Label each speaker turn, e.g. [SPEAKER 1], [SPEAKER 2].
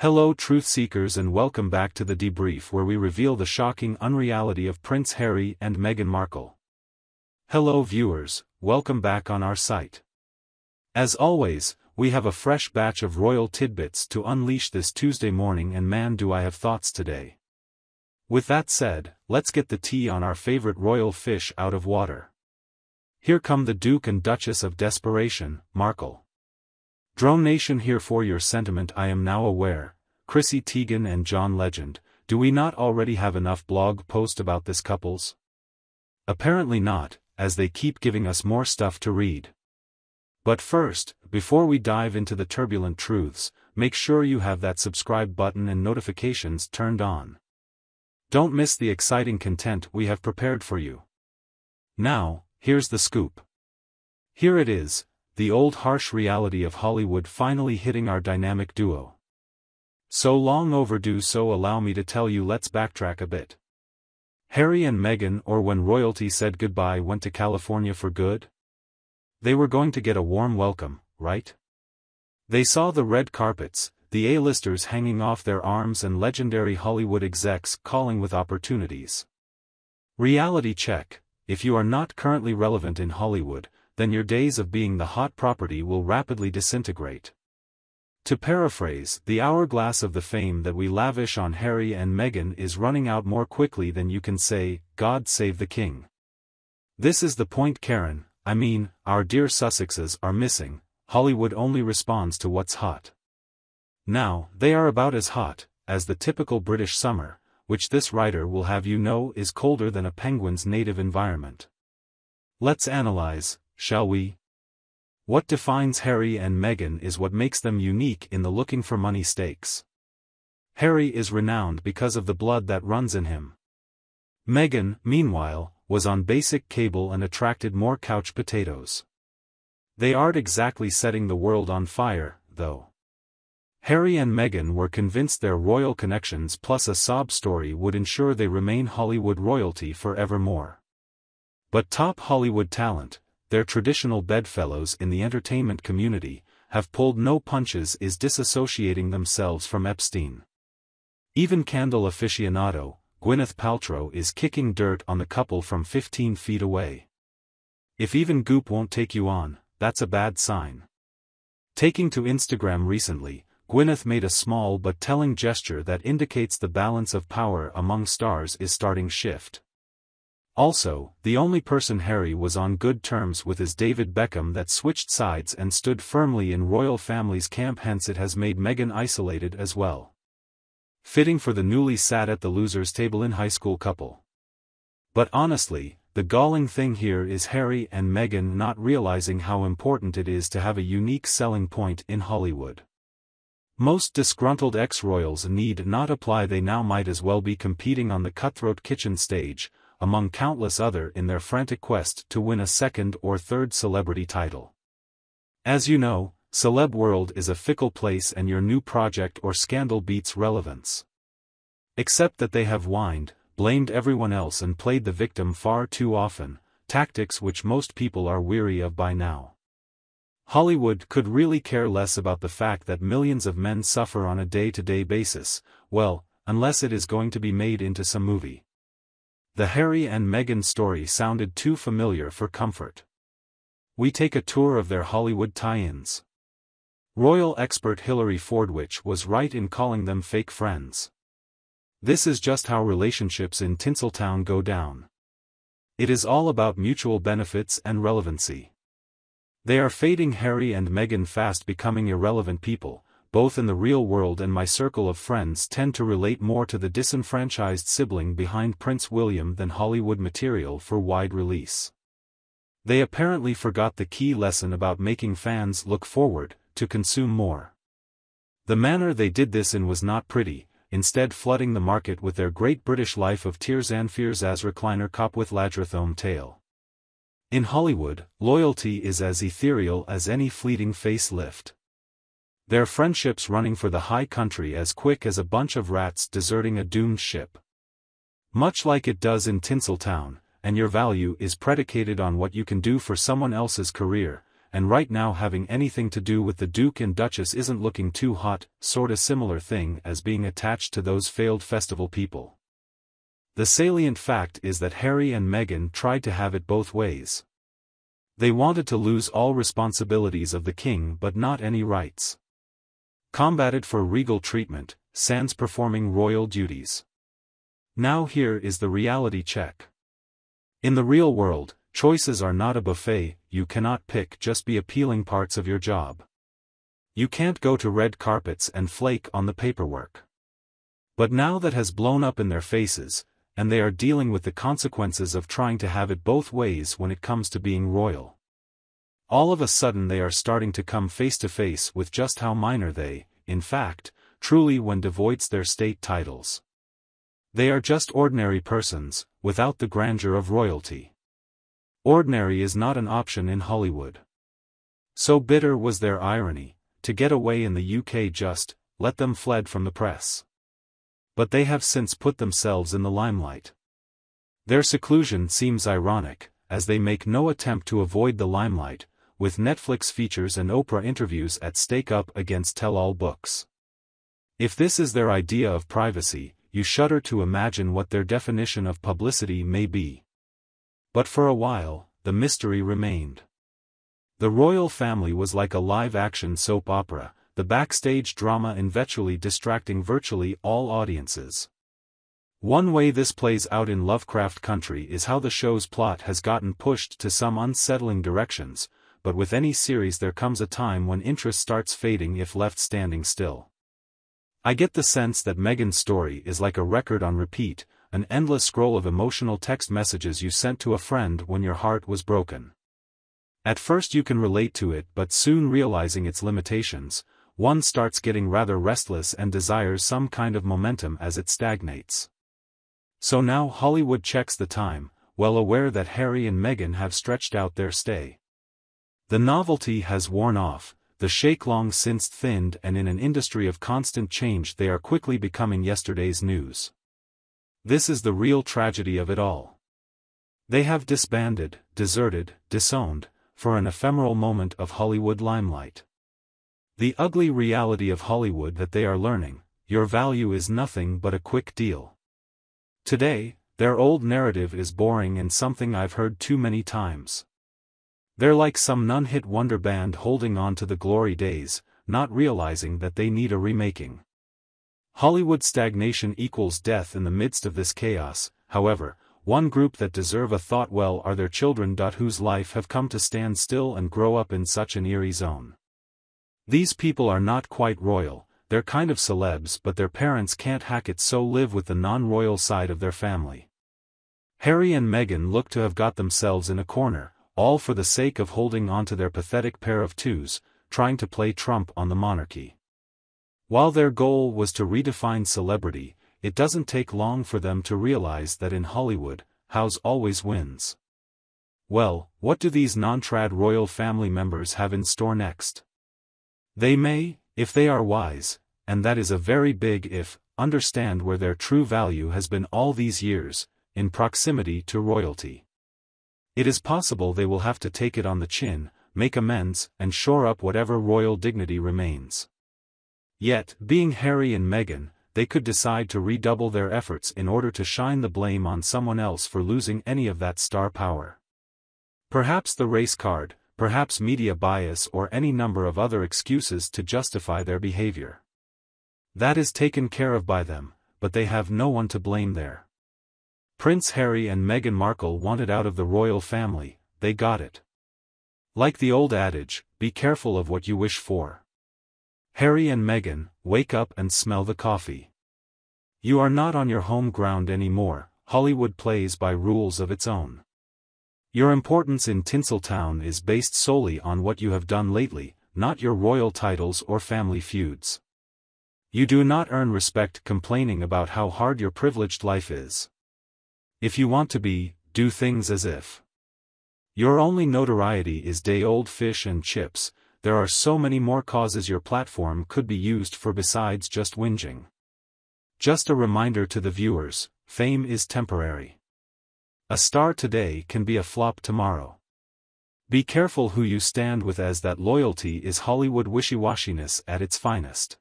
[SPEAKER 1] Hello truth seekers and welcome back to the debrief where we reveal the shocking unreality of Prince Harry and Meghan Markle. Hello viewers, welcome back on our site. As always, we have a fresh batch of royal tidbits to unleash this Tuesday morning and man do I have thoughts today. With that said, let's get the tea on our favorite royal fish out of water. Here come the Duke and Duchess of Desperation, Markle. Drone Nation here for your sentiment I am now aware, Chrissy Teigen and John Legend, do we not already have enough blog post about this couples? Apparently not, as they keep giving us more stuff to read. But first, before we dive into the turbulent truths, make sure you have that subscribe button and notifications turned on. Don't miss the exciting content we have prepared for you. Now, here's the scoop. Here it is, the old harsh reality of Hollywood finally hitting our dynamic duo. So long overdue so allow me to tell you let's backtrack a bit. Harry and Meghan or when royalty said goodbye went to California for good? They were going to get a warm welcome, right? They saw the red carpets, the A-listers hanging off their arms and legendary Hollywood execs calling with opportunities. Reality check, if you are not currently relevant in Hollywood, then your days of being the hot property will rapidly disintegrate. To paraphrase, the hourglass of the fame that we lavish on Harry and Meghan is running out more quickly than you can say, God save the king. This is the point Karen, I mean, our dear Sussexes are missing, Hollywood only responds to what's hot. Now, they are about as hot, as the typical British summer, which this writer will have you know is colder than a penguin's native environment. Let's analyze, shall we? What defines Harry and Meghan is what makes them unique in the looking for money stakes. Harry is renowned because of the blood that runs in him. Meghan, meanwhile, was on basic cable and attracted more couch potatoes. They aren't exactly setting the world on fire, though. Harry and Meghan were convinced their royal connections plus a sob story would ensure they remain Hollywood royalty forevermore. But top Hollywood talent, their traditional bedfellows in the entertainment community, have pulled no punches is disassociating themselves from Epstein. Even candle aficionado, Gwyneth Paltrow is kicking dirt on the couple from 15 feet away. If even Goop won't take you on, that's a bad sign. Taking to Instagram recently, Gwyneth made a small but telling gesture that indicates the balance of power among stars is starting shift. Also, the only person Harry was on good terms with is David Beckham that switched sides and stood firmly in royal family's camp hence it has made Meghan isolated as well. Fitting for the newly sat at the losers table in high school couple. But honestly, the galling thing here is Harry and Meghan not realizing how important it is to have a unique selling point in Hollywood. Most disgruntled ex-royals need not apply they now might as well be competing on the cutthroat kitchen stage, among countless other in their frantic quest to win a second or third celebrity title. As you know, celeb world is a fickle place and your new project or scandal beats relevance. Except that they have whined, blamed everyone else and played the victim far too often, tactics which most people are weary of by now. Hollywood could really care less about the fact that millions of men suffer on a day-to-day -day basis, well, unless it is going to be made into some movie. The Harry and Meghan story sounded too familiar for comfort. We take a tour of their Hollywood tie-ins. Royal expert Hilary Fordwich was right in calling them fake friends. This is just how relationships in Tinseltown go down. It is all about mutual benefits and relevancy. They are fading Harry and Meghan fast becoming irrelevant people, both in the real world and my circle of friends tend to relate more to the disenfranchised sibling behind Prince William than Hollywood material for wide release. They apparently forgot the key lesson about making fans look forward, to consume more. The manner they did this in was not pretty, instead flooding the market with their great British life of tears and fears as recliner cop with Ladrathome tale. In Hollywood, loyalty is as ethereal as any fleeting facelift. Their friendships running for the high country as quick as a bunch of rats deserting a doomed ship. Much like it does in Tinseltown, and your value is predicated on what you can do for someone else's career, and right now having anything to do with the Duke and Duchess isn't looking too hot, sorta similar thing as being attached to those failed festival people. The salient fact is that Harry and Meghan tried to have it both ways. They wanted to lose all responsibilities of the king but not any rights. Combated for regal treatment, sans performing royal duties. Now here is the reality check. In the real world, choices are not a buffet, you cannot pick just be appealing parts of your job. You can't go to red carpets and flake on the paperwork. But now that has blown up in their faces, and they are dealing with the consequences of trying to have it both ways when it comes to being royal. All of a sudden they are starting to come face to face with just how minor they, in fact, truly when devoids their state titles. They are just ordinary persons, without the grandeur of royalty. Ordinary is not an option in Hollywood. So bitter was their irony, to get away in the UK just, let them fled from the press but they have since put themselves in the limelight. Their seclusion seems ironic, as they make no attempt to avoid the limelight, with Netflix features and Oprah interviews at stake up against tell-all books. If this is their idea of privacy, you shudder to imagine what their definition of publicity may be. But for a while, the mystery remained. The royal family was like a live-action soap opera, the backstage drama eventually distracting virtually all audiences. One way this plays out in Lovecraft Country is how the show's plot has gotten pushed to some unsettling directions, but with any series there comes a time when interest starts fading if left standing still. I get the sense that Meghan's story is like a record on repeat, an endless scroll of emotional text messages you sent to a friend when your heart was broken. At first you can relate to it but soon realizing its limitations, one starts getting rather restless and desires some kind of momentum as it stagnates. So now Hollywood checks the time, well aware that Harry and Meghan have stretched out their stay. The novelty has worn off, the shake long since thinned and in an industry of constant change they are quickly becoming yesterday's news. This is the real tragedy of it all. They have disbanded, deserted, disowned, for an ephemeral moment of Hollywood limelight. The ugly reality of Hollywood that they are learning, your value is nothing but a quick deal. Today, their old narrative is boring and something I've heard too many times. They're like some non-hit wonder band holding on to the glory days, not realizing that they need a remaking. Hollywood stagnation equals death in the midst of this chaos, however, one group that deserve a thought well are their children. Whose life have come to stand still and grow up in such an eerie zone. These people are not quite royal, they're kind of celebs but their parents can't hack it so live with the non-royal side of their family. Harry and Meghan look to have got themselves in a corner, all for the sake of holding on to their pathetic pair of twos, trying to play Trump on the monarchy. While their goal was to redefine celebrity, it doesn't take long for them to realize that in Hollywood, house always wins. Well, what do these non-trad royal family members have in store next? They may, if they are wise, and that is a very big if, understand where their true value has been all these years, in proximity to royalty. It is possible they will have to take it on the chin, make amends, and shore up whatever royal dignity remains. Yet, being Harry and Meghan, they could decide to redouble their efforts in order to shine the blame on someone else for losing any of that star power. Perhaps the race card, perhaps media bias or any number of other excuses to justify their behavior. That is taken care of by them, but they have no one to blame there. Prince Harry and Meghan Markle wanted out of the royal family, they got it. Like the old adage, be careful of what you wish for. Harry and Meghan, wake up and smell the coffee. You are not on your home ground anymore, Hollywood plays by rules of its own. Your importance in Tinseltown is based solely on what you have done lately, not your royal titles or family feuds. You do not earn respect complaining about how hard your privileged life is. If you want to be, do things as if. Your only notoriety is day-old fish and chips, there are so many more causes your platform could be used for besides just whinging. Just a reminder to the viewers, fame is temporary. A star today can be a flop tomorrow. Be careful who you stand with as that loyalty is Hollywood wishy-washiness at its finest.